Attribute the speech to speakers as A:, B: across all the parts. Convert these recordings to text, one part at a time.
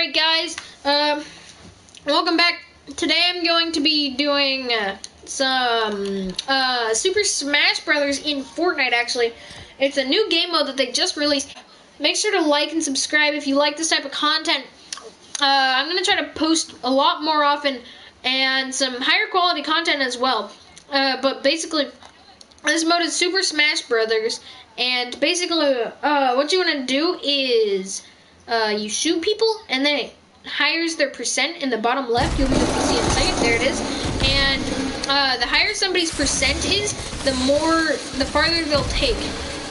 A: Alright guys, um, welcome back. Today I'm going to be doing uh, some uh, Super Smash Brothers in Fortnite actually. It's a new game mode that they just released. Make sure to like and subscribe if you like this type of content. Uh, I'm going to try to post a lot more often and some higher quality content as well. Uh, but basically, this mode is Super Smash Brothers, and basically, uh, what you want to do is uh, you shoot people, and then it hires their percent in the bottom left. You'll be able to see in a second. There it is. And uh, the higher somebody's percent is, the more, the farther they'll take.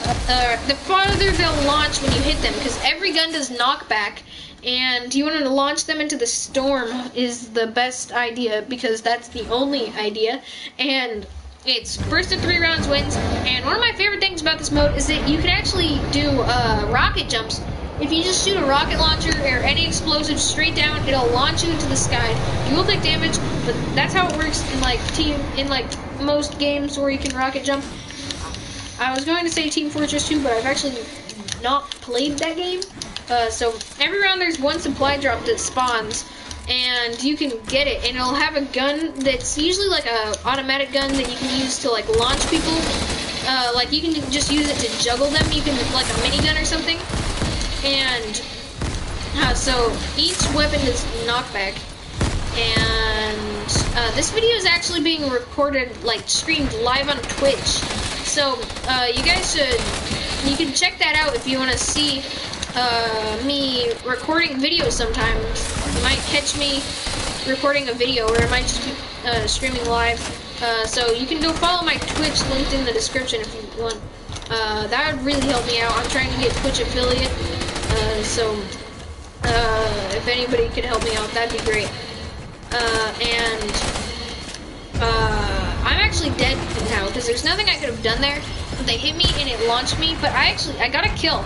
A: Uh, the farther they'll launch when you hit them, because every gun does knockback, and you want to launch them into the storm is the best idea, because that's the only idea. And it's first to three rounds wins, and one of my favorite things about this mode is that you can actually do uh, rocket jumps if you just shoot a rocket launcher or any explosive straight down, it'll launch you into the sky. You will take damage, but that's how it works in like team in like most games where you can rocket jump. I was going to say Team Fortress 2, but I've actually not played that game. Uh, so every round there's one supply drop that spawns, and you can get it, and it'll have a gun that's usually like a automatic gun that you can use to like launch people. Uh, like you can just use it to juggle them. You can like a minigun or something and uh, so each weapon is knockback. And uh, this video is actually being recorded like streamed live on twitch. So uh, you guys should you can check that out if you want to see uh, me recording videos sometimes you might catch me recording a video or I might just be uh, streaming live. Uh, so you can go follow my twitch linked in the description if you want. That would really help me out. I'm trying to get twitch affiliate uh, so, uh, if anybody could help me out, that'd be great. Uh, and, uh, I'm actually dead now, because there's nothing I could have done there. They hit me and it launched me, but I actually, I got a kill.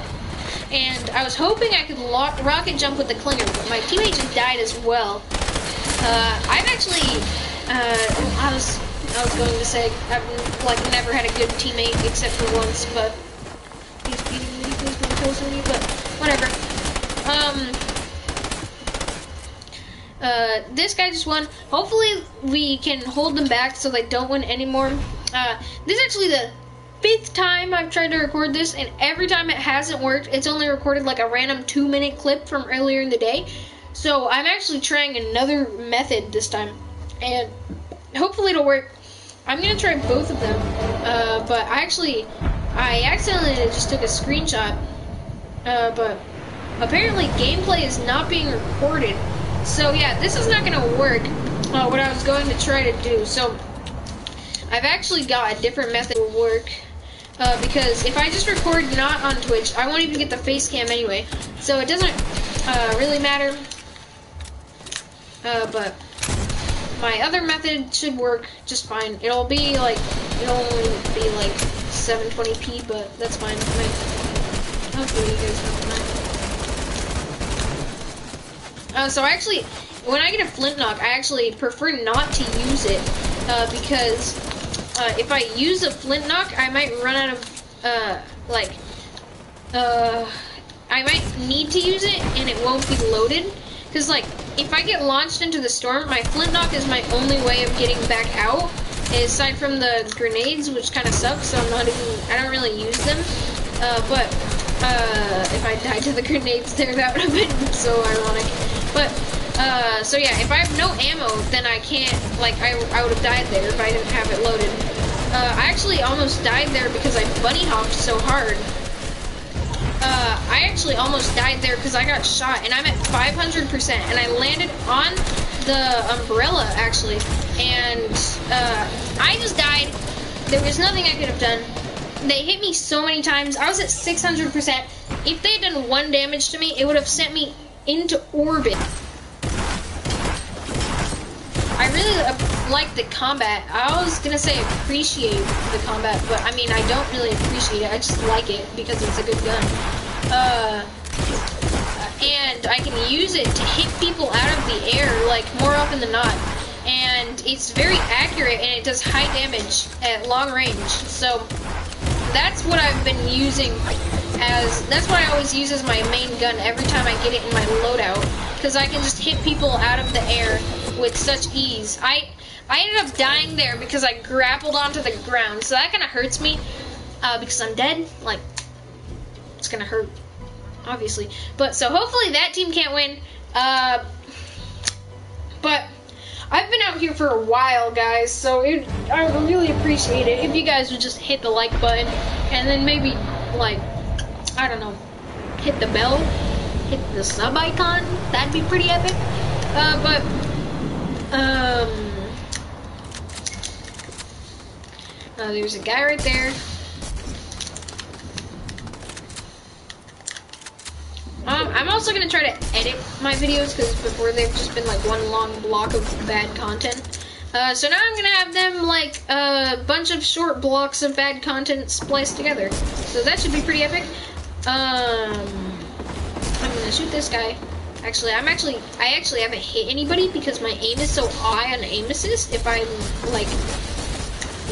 A: And I was hoping I could rocket jump with the clinger, but my teammate just died as well. Uh, I've actually, I was, I was going to say, I've, like, never had a good teammate except for once, but he's beating me, he's going to me, but whatever. Um, uh, this guy just won. Hopefully we can hold them back so they don't win anymore. Uh, this is actually the fifth time I've tried to record this, and every time it hasn't worked. It's only recorded like a random two minute clip from earlier in the day. So I'm actually trying another method this time, and hopefully it'll work. I'm gonna try both of them, uh, but I actually, I accidentally just took a screenshot uh, but apparently gameplay is not being recorded. So yeah, this is not to work, uh, what I was going to try to do. So I've actually got a different method to work. Uh, because if I just record not on Twitch, I won't even get the face cam anyway. So it doesn't uh, really matter. Uh, but my other method should work just fine. It'll be like, it'll only be like 720p, but that's fine. Uh, so I actually, when I get a flint knock, I actually prefer not to use it uh, because uh, if I use a flint knock, I might run out of uh, like uh, I might need to use it and it won't be loaded. Because like if I get launched into the storm, my flint knock is my only way of getting back out. Aside from the grenades, which kind of sucks, so I'm not even I don't really use them. Uh, but uh, if I died to the grenades there, that would have been so ironic. But, uh, so yeah, if I have no ammo, then I can't, like, I, I would have died there if I didn't have it loaded. Uh, I actually almost died there because I bunny hopped so hard. Uh, I actually almost died there because I got shot, and I'm at 500%, and I landed on the umbrella, actually, and, uh, I just died. There was nothing I could have done they hit me so many times. I was at 600%. If they had done one damage to me, it would have sent me into orbit. I really uh, like the combat. I was gonna say appreciate the combat, but I mean, I don't really appreciate it. I just like it because it's a good gun. Uh, and I can use it to hit people out of the air, like, more often than not. And it's very accurate, and it does high damage at long range. So, that's what I've been using as, that's what I always use as my main gun every time I get it in my loadout. because I can just hit people out of the air with such ease. I I ended up dying there because I grappled onto the ground, so that kind of hurts me uh, because I'm dead. Like it's gonna hurt, obviously. But so hopefully that team can't win. Uh, but I've been out here for a while, guys, so it, I would really appreciate it if you guys would just hit the like button and then maybe, like, I don't know, hit the bell, hit the sub icon. That'd be pretty epic. Uh, but, um, uh, there's a guy right there. Um, I'm also gonna try to edit my videos because before they've just been like one long block of bad content. Uh, so now I'm gonna have them like a bunch of short blocks of bad content spliced together. So that should be pretty epic. Um, I'm gonna shoot this guy. Actually, I'm actually, I actually haven't hit anybody because my aim is so high on aim assist. If I'm like,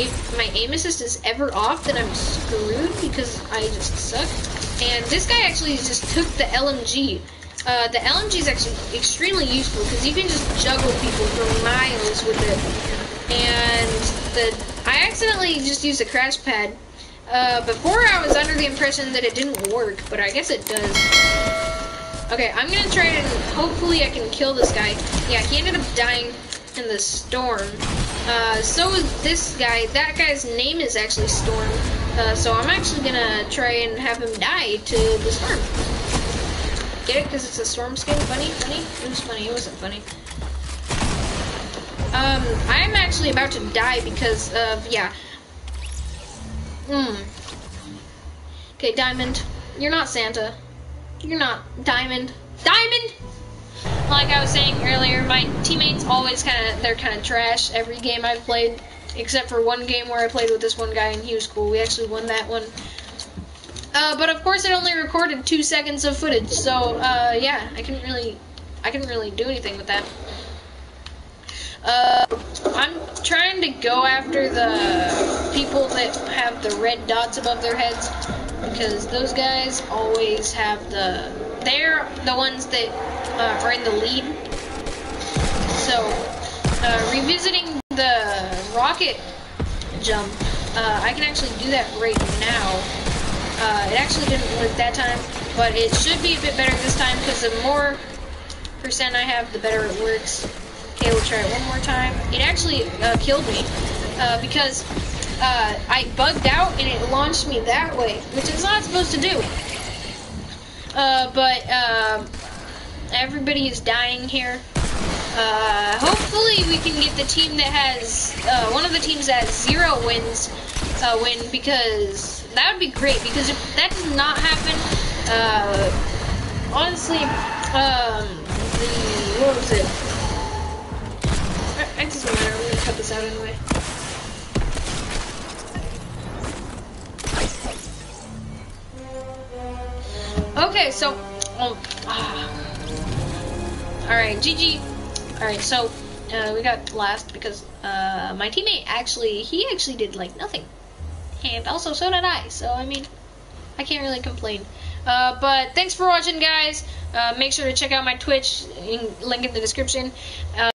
A: if my aim assist is ever off, then I'm screwed because I just suck. And this guy actually just took the LMG. Uh, the LMG is actually extremely useful because you can just juggle people for miles with it. And the I accidentally just used a crash pad. Uh, before I was under the impression that it didn't work, but I guess it does. Okay, I'm gonna try and hopefully I can kill this guy. Yeah, he ended up dying in the storm. Uh, so is this guy. That guy's name is actually Storm. Uh, so I'm actually gonna try and have him die to the storm. Get it? Because it's a storm skin? Funny? Funny? It was funny. It wasn't funny. Um, I'm actually about to die because of, yeah. Hmm. Okay, Diamond. You're not Santa. You're not Diamond. Diamond! Like I was saying earlier, my teammates always kind of, they're kind of trash every game I've played. Except for one game where I played with this one guy and he was cool. We actually won that one. Uh, but of course, it only recorded two seconds of footage, so uh, yeah, I couldn't really, I couldn't really do anything with that. Uh, I'm trying to go after the people that have the red dots above their heads because those guys always have the, they're the ones that uh, are in the lead. So, uh, revisiting the rocket jump, uh, I can actually do that right now. Uh, it actually didn't work that time, but it should be a bit better this time because the more percent I have, the better it works. Okay, we'll try it one more time. It actually uh, killed me uh, because uh, I bugged out and it launched me that way, which it's not supposed to do. Uh, but everybody is dying here. Uh, hopefully we can get the team that has, uh, one of the teams that has zero wins, uh, win, because that would be great, because if that does not happen, uh, honestly, um, the, what was it? It doesn't matter, I'm gonna cut this out anyway. Okay, so, oh, ah. Alright, GG. Alright, so uh, we got last because uh, my teammate actually, he actually did like nothing. And also so did I, so I mean, I can't really complain. Uh, but thanks for watching, guys. Uh, make sure to check out my Twitch, link in the description. Uh,